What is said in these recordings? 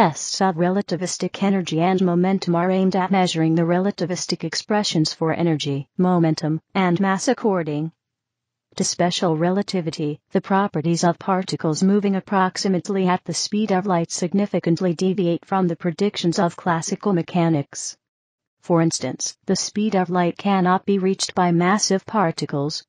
tests of relativistic energy and momentum are aimed at measuring the relativistic expressions for energy, momentum, and mass according to special relativity, the properties of particles moving approximately at the speed of light significantly deviate from the predictions of classical mechanics. For instance, the speed of light cannot be reached by massive particles.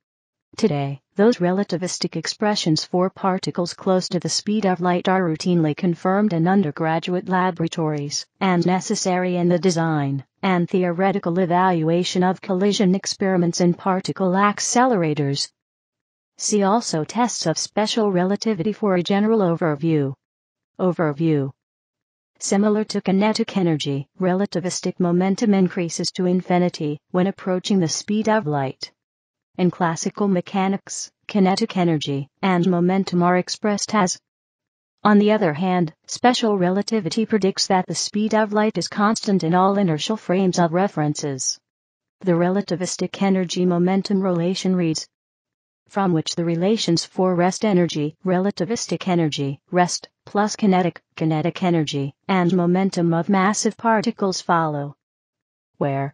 Today, those relativistic expressions for particles close to the speed of light are routinely confirmed in undergraduate laboratories and necessary in the design and theoretical evaluation of collision experiments in particle accelerators. See also tests of special relativity for a general overview. Overview. Similar to kinetic energy, relativistic momentum increases to infinity when approaching the speed of light. In classical mechanics, kinetic energy and momentum are expressed as on the other hand, special relativity predicts that the speed of light is constant in all inertial frames of references. The relativistic energy momentum relation reads from which the relations for rest energy, relativistic energy, rest, plus kinetic, kinetic energy, and momentum of massive particles follow. Where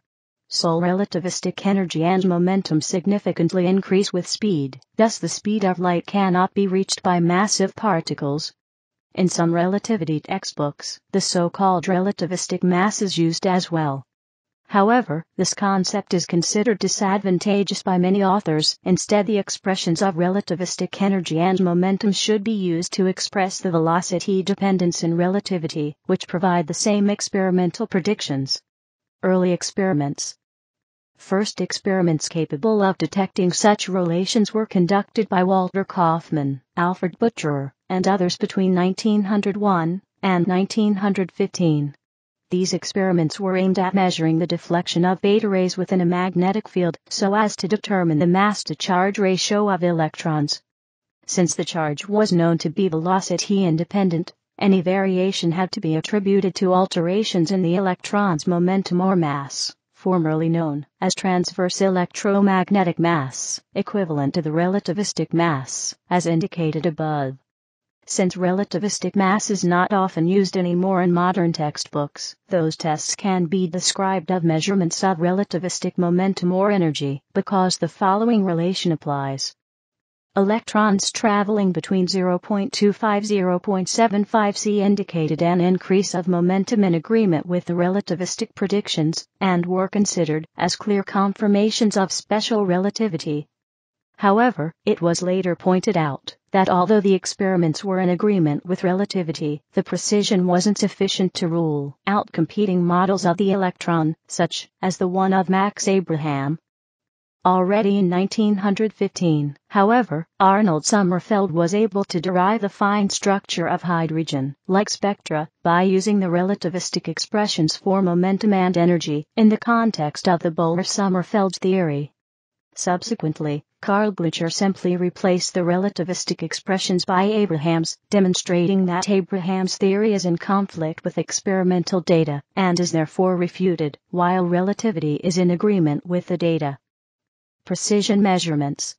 Sol relativistic energy and momentum significantly increase with speed, thus the speed of light cannot be reached by massive particles. In some relativity textbooks, the so-called relativistic mass is used as well. However, this concept is considered disadvantageous by many authors. Instead, the expressions of relativistic energy and momentum should be used to express the velocity dependence in relativity, which provide the same experimental predictions. Early experiments First experiments capable of detecting such relations were conducted by Walter Kaufmann, Alfred Bucherer, and others between 1901 and 1915. These experiments were aimed at measuring the deflection of beta rays within a magnetic field so as to determine the mass to charge ratio of electrons. Since the charge was known to be velocity independent, any variation had to be attributed to alterations in the electron's momentum or mass, formerly known as transverse electromagnetic mass, equivalent to the relativistic mass, as indicated above. Since relativistic mass is not often used anymore in modern textbooks, those tests can be described as measurements of relativistic momentum or energy, because the following relation applies. Electrons traveling between 0.25-0.75 c indicated an increase of momentum in agreement with the relativistic predictions, and were considered as clear confirmations of special relativity. However, it was later pointed out that although the experiments were in agreement with relativity, the precision wasn't sufficient to rule out competing models of the electron, such as the one of Max Abraham. Already in 1915, however, Arnold Sommerfeld was able to derive the fine structure of hydrogen-like spectra by using the relativistic expressions for momentum and energy in the context of the Bohr-Sommerfeld theory. Subsequently, Karl Glitscher simply replaced the relativistic expressions by Abraham's, demonstrating that Abraham's theory is in conflict with experimental data and is therefore refuted, while relativity is in agreement with the data. Precision measurements.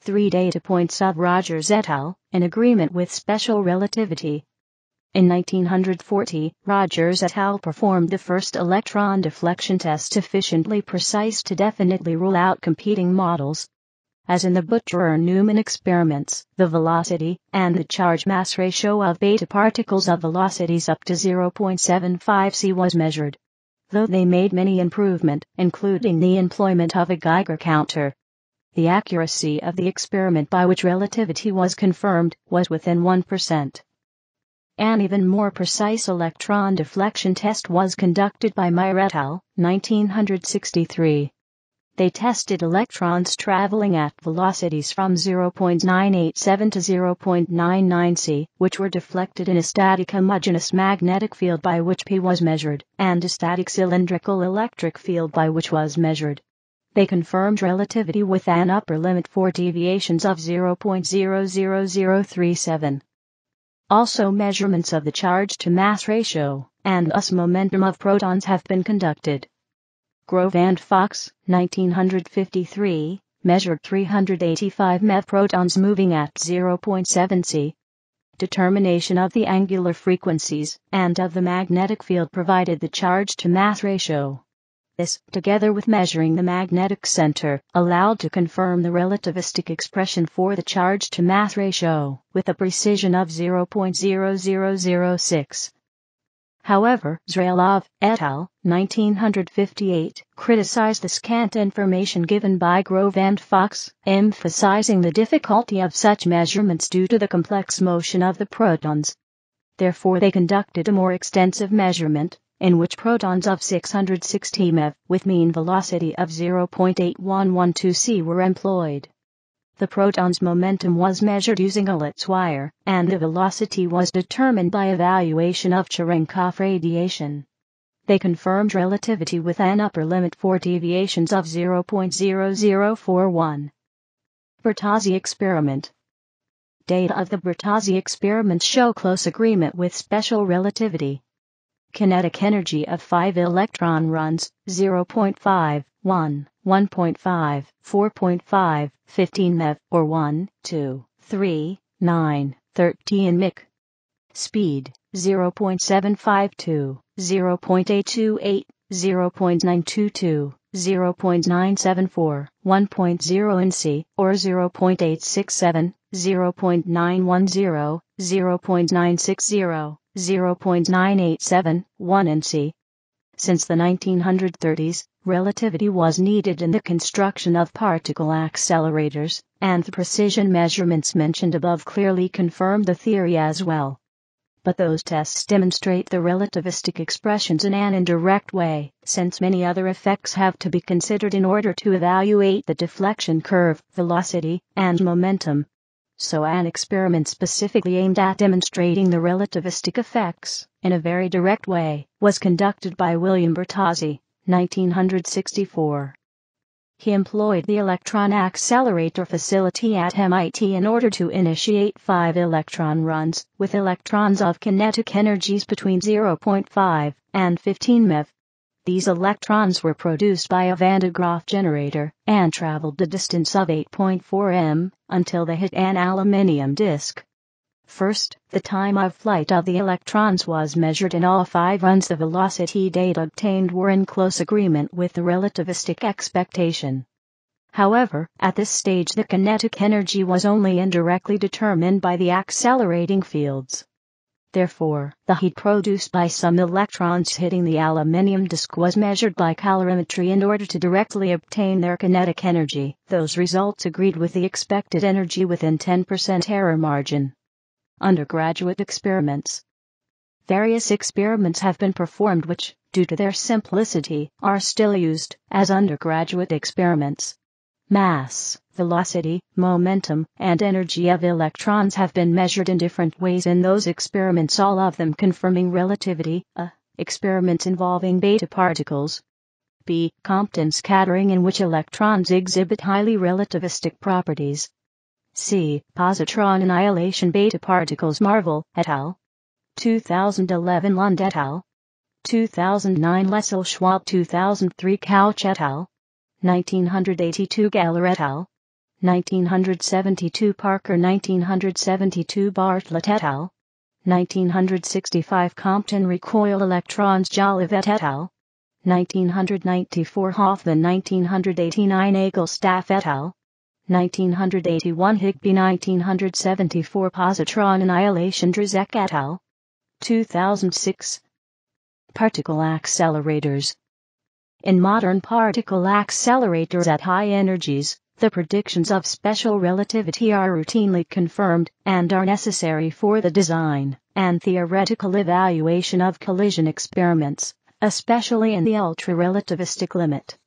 Three data points of Rogers et al. in agreement with special relativity in 1940, Rogers et al. performed the first electron deflection test sufficiently precise to definitely rule out competing models. As in the Bucherer-Neumann experiments, the velocity and the charge-mass ratio of beta particles of velocities up to 0.75 c was measured. Though they made many improvement, including the employment of a Geiger counter, the accuracy of the experiment by which relativity was confirmed was within 1%. An even more precise electron deflection test was conducted by et al. 1963. They tested electrons traveling at velocities from 0.987 to 0.99 c, which were deflected in a static homogeneous magnetic field by which P was measured, and a static cylindrical electric field by which was measured. They confirmed relativity with an upper limit for deviations of 0.00037. Also measurements of the charge to mass ratio, and thus momentum of protons have been conducted. Grove and Fox, 1953, measured 385 MeV protons moving at 0.7 c. determination of the angular frequencies and of the magnetic field provided the charge to mass ratio. This, together with measuring the magnetic center, allowed to confirm the relativistic expression for the charge to mass ratio with a precision of 0.0006. However, Zrelov et al. 1958 criticized the scant information given by Grove and Fox, emphasizing the difficulty of such measurements due to the complex motion of the protons. Therefore they conducted a more extensive measurement, in which protons of 660 MeV with mean velocity of 0.8112 c were employed. The proton's momentum was measured using a Litz wire, and the velocity was determined by evaluation of Cherenkov radiation. They confirmed relativity with an upper limit for deviations of 0.0041. Bertozzi experiment Data of the Bertozzi experiment show close agreement with special relativity. Kinetic energy of 5 electron runs 0.5, 1, 1.5, 4.5, 15 MeV, or 1, 2, 3, 9, 13 Mc. Speed 0.752, 0.828, 0.922, 0.974, 1.0 in C, or 0.867, 0.910, 0.960, 0.987, 1 in C. Since the 1930s, relativity was needed in the construction of particle accelerators, and the precision measurements mentioned above clearly confirm the theory as well. But those tests demonstrate the relativistic expressions in an indirect way, since many other effects have to be considered in order to evaluate the deflection curve, velocity, and momentum, so an experiment specifically aimed at demonstrating the relativistic effects, in a very direct way, was conducted by William Bertozzi, 1964. He employed the electron accelerator facility at MIT in order to initiate five electron runs, with electrons of kinetic energies between 0.5 and 15 MeV these electrons were produced by a Van de Graaff generator and traveled the distance of 8.4 m until they hit an aluminium disk. First, the time of flight of the electrons was measured in all five runs. The velocity data obtained were in close agreement with the relativistic expectation. However, at this stage the kinetic energy was only indirectly determined by the accelerating fields. Therefore, the heat produced by some electrons hitting the aluminium disk was measured by calorimetry in order to directly obtain their kinetic energy. Those results agreed with the expected energy within 10% error margin. Undergraduate experiments. Various experiments have been performed which, due to their simplicity, are still used as undergraduate experiments. Mass, velocity, momentum, and energy of electrons have been measured in different ways in those experiments all of them confirming relativity, a. Experiments involving beta particles. B. Compton scattering in which electrons exhibit highly relativistic properties. C. Positron annihilation beta particles Marvel et al. 2011 Lund et al. 2009 Luetzelschwab 2003 Couch et al. 1982 Galler et al. 1972 Parker 1972 Bartlett et al. 1965 Compton recoil electrons Jolivet et al. 1994 Hoffman 1989 Egelstaff et al. 1981 Higby 1974 Positron annihilation Dryzek et al. 2006 Particle accelerators in modern particle accelerators at high energies, the predictions of special relativity are routinely confirmed and are necessary for the design and theoretical evaluation of collision experiments, especially in the ultra-relativistic limit.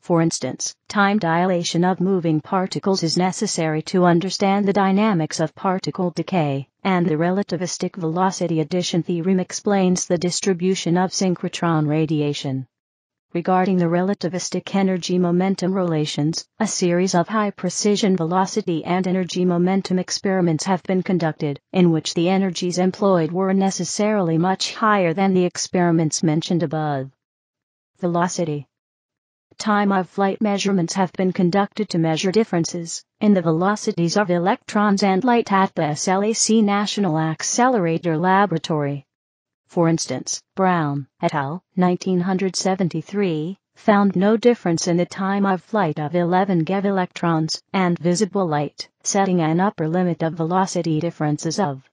For instance, time dilation of moving particles is necessary to understand the dynamics of particle decay, and the relativistic velocity addition theorem explains the distribution of synchrotron radiation regarding the relativistic energy momentum relations, a series of high precision velocity and energy momentum experiments have been conducted, in which the energies employed were necessarily much higher than the experiments mentioned above. Velocity time of flight measurements have been conducted to measure differences in the velocities of electrons and light at the SLAC National Accelerator Laboratory. For instance, Brown et al. 1973 found no difference in the time of flight of 11 GeV electrons and visible light, setting an upper limit of velocity differences of.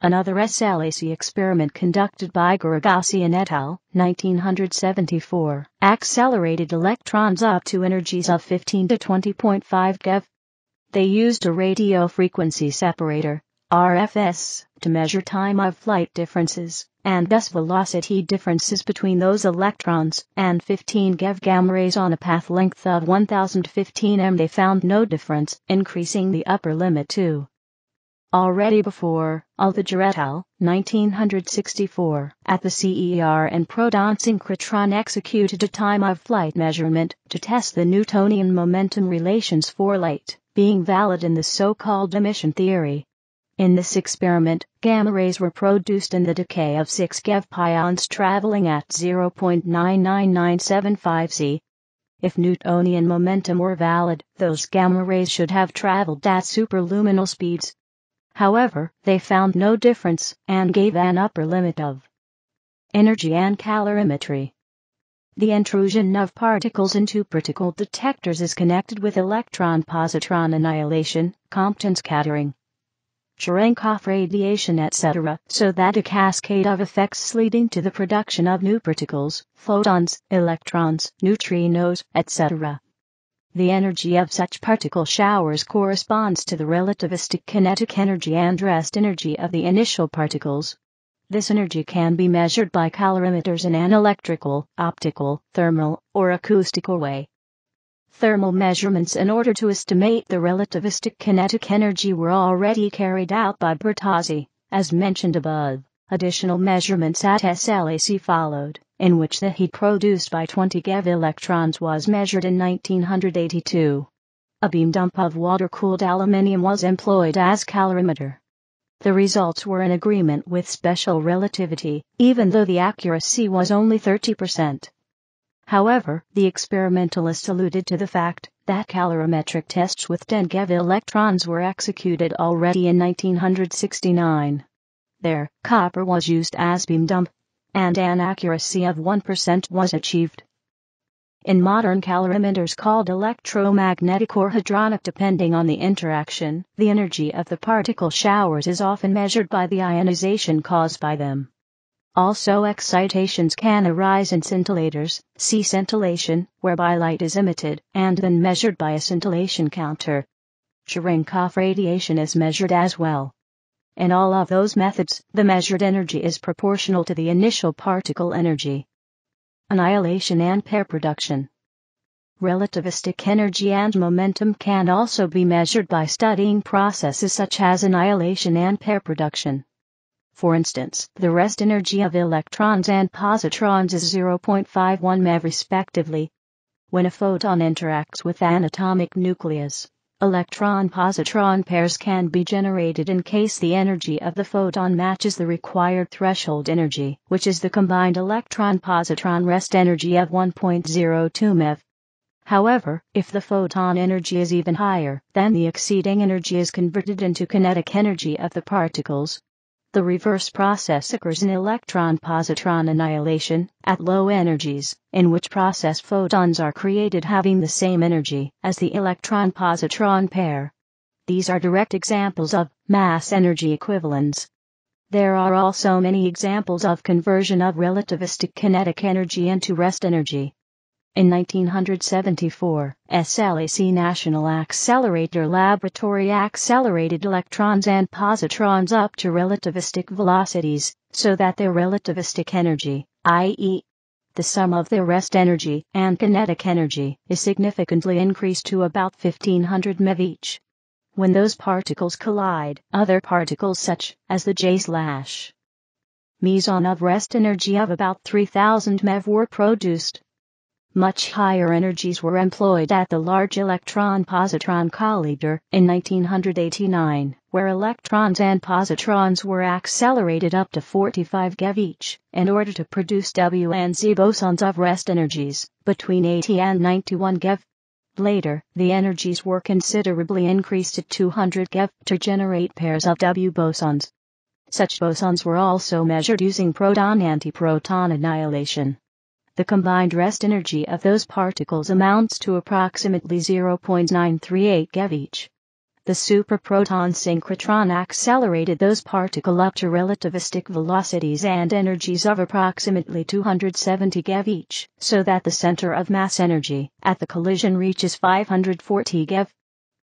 Another SLAC experiment conducted by Guiragossian et al. 1974 accelerated electrons up to energies of 15 to 20.5 GeV. They used a radio frequency separator, RFS, to measure time of flight differences and thus velocity differences between those electrons and 15 GeV gamma rays on a path length of 1015 m. They found no difference, increasing the upper limit to Already before, al. 1964, at the CERN Proton synchrotron executed a time of flight measurement to test the Newtonian momentum relations for light, being valid in the so-called emission theory. In this experiment, gamma rays were produced in the decay of 6 GeV pions traveling at 0.99975 c. If Newtonian momentum were valid, those gamma rays should have traveled at superluminal speeds. However, they found no difference and gave an upper limit of energy and calorimetry. The intrusion of particles into particle detectors is connected with electron-positron annihilation, Compton scattering, Cherenkov radiation etc., so that a cascade of effects leading to the production of new particles, photons, electrons, neutrinos, etc. The energy of such particle showers corresponds to the relativistic kinetic energy and rest energy of the initial particles. This energy can be measured by calorimeters in an electrical, optical, thermal, or acoustical way. Thermal measurements in order to estimate the relativistic kinetic energy were already carried out by Bertozzi, as mentioned above. Additional measurements at SLAC followed, in which the heat produced by 20 GeV electrons was measured in 1982. A beam dump of water-cooled aluminium was employed as calorimeter. The results were in agreement with special relativity, even though the accuracy was only 30%. However, the experimentalists alluded to the fact that calorimetric tests with 10 GeV electrons were executed already in 1969. There, copper was used as beam dump, and an accuracy of 1% was achieved. In modern calorimeters called electromagnetic or hadronic depending on the interaction, the energy of the particle showers is often measured by the ionization caused by them. Also excitations can arise in scintillators, see scintillation, whereby light is emitted and then measured by a scintillation counter. Cherenkov radiation is measured as well. In all of those methods, the measured energy is proportional to the initial particle energy. Annihilation and pair production. Relativistic energy and momentum can also be measured by studying processes such as annihilation and pair production. For instance, the rest energy of electrons and positrons is 0.51 MeV respectively. When a photon interacts with an atomic nucleus, electron-positron pairs can be generated in case the energy of the photon matches the required threshold energy, which is the combined electron-positron rest energy of 1.02 MeV. However, if the photon energy is even higher, then the exceeding energy is converted into kinetic energy of the particles, the reverse process occurs in electron-positron annihilation at low energies, in which process photons are created having the same energy as the electron-positron pair. These are direct examples of mass energy equivalence. There are also many examples of conversion of relativistic kinetic energy into rest energy. In 1974, SLAC National Accelerator Laboratory accelerated electrons and positrons up to relativistic velocities, so that their relativistic energy, i.e., the sum of their rest energy and kinetic energy, is significantly increased to about 1500 MeV each. When those particles collide, other particles such as the J slash meson of rest energy of about 3000 MeV were produced. Much higher energies were employed at the Large Electron-Positron Collider in 1989, where electrons and positrons were accelerated up to 45 GeV each, in order to produce W and Z bosons of rest energies, between 80 and 91 GeV. Later, the energies were considerably increased to 200 GeV to generate pairs of W bosons. Such bosons were also measured using proton-antiproton annihilation. The combined rest energy of those particles amounts to approximately 0.938 GeV each. The superproton synchrotron accelerated those particles up to relativistic velocities and energies of approximately 270 GeV each, so that the center of mass energy at the collision reaches 540 GeV.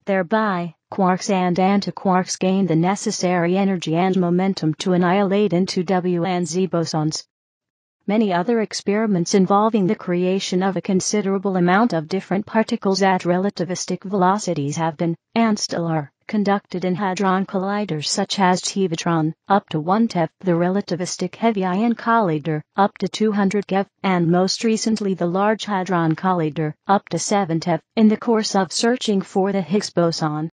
Thereby, quarks and antiquarks gain the necessary energy and momentum to annihilate into W and Z bosons. Many other experiments involving the creation of a considerable amount of different particles at relativistic velocities have been, and still are, conducted in hadron colliders such as Tevatron, up to 1 TeV, the relativistic heavy ion collider, up to 200 GeV, and most recently the Large Hadron Collider, up to 7 TeV, in the course of searching for the Higgs boson.